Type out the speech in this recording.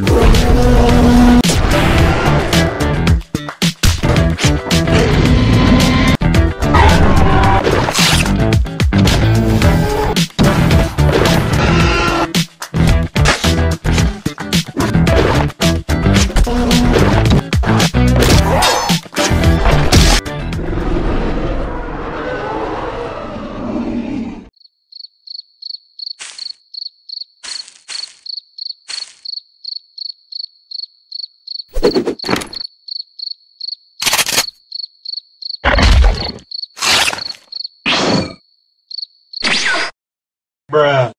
Oh, my God. bruh.